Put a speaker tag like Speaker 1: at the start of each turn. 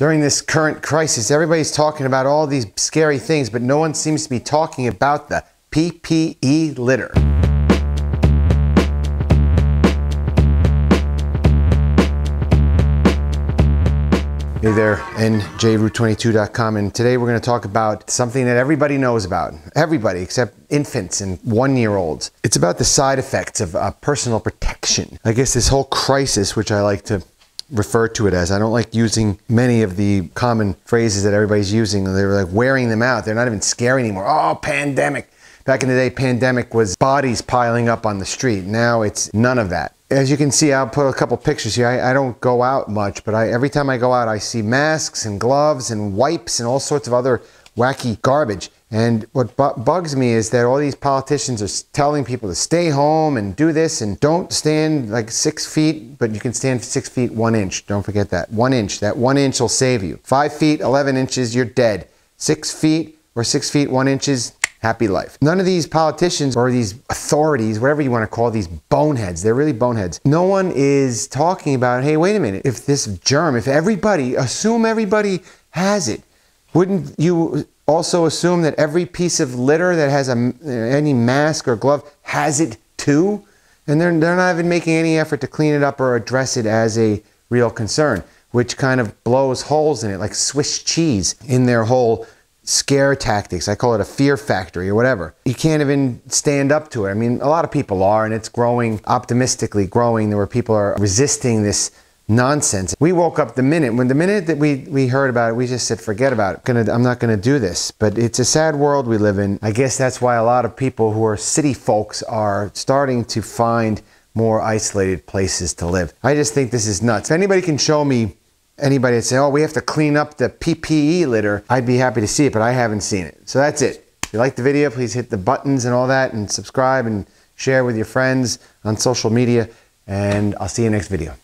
Speaker 1: During this current crisis, everybody's talking about all these scary things, but no one seems to be talking about the PPE litter. Hey there, njroute22.com, and today we're going to talk about something that everybody knows about. Everybody except infants and one year olds. It's about the side effects of uh, personal protection. I guess this whole crisis, which I like to refer to it as, I don't like using many of the common phrases that everybody's using. They're like wearing them out. They're not even scary anymore. Oh, pandemic. Back in the day, pandemic was bodies piling up on the street. Now it's none of that as you can see, I'll put a couple pictures here. I, I don't go out much, but I, every time I go out, I see masks and gloves and wipes and all sorts of other wacky garbage. And what bu bugs me is that all these politicians are telling people to stay home and do this and don't stand like six feet, but you can stand six feet one inch. Don't forget that. One inch. That one inch will save you. Five feet, 11 inches, you're dead. Six feet or six feet, one inches, happy life. None of these politicians or these authorities, whatever you want to call these boneheads, they're really boneheads. No one is talking about, hey, wait a minute, if this germ, if everybody, assume everybody has it, wouldn't you also assume that every piece of litter that has a, any mask or glove has it too? And they're, they're not even making any effort to clean it up or address it as a real concern, which kind of blows holes in it like Swiss cheese in their whole scare tactics. I call it a fear factory or whatever. You can't even stand up to it. I mean, a lot of people are, and it's growing optimistically growing there where people are resisting this nonsense. We woke up the minute, when the minute that we, we heard about it, we just said, forget about it. Gonna, I'm not going to do this. But it's a sad world we live in. I guess that's why a lot of people who are city folks are starting to find more isolated places to live. I just think this is nuts. If anybody can show me anybody that say, oh, we have to clean up the PPE litter, I'd be happy to see it, but I haven't seen it. So that's it. If you like the video, please hit the buttons and all that and subscribe and share with your friends on social media. And I'll see you next video.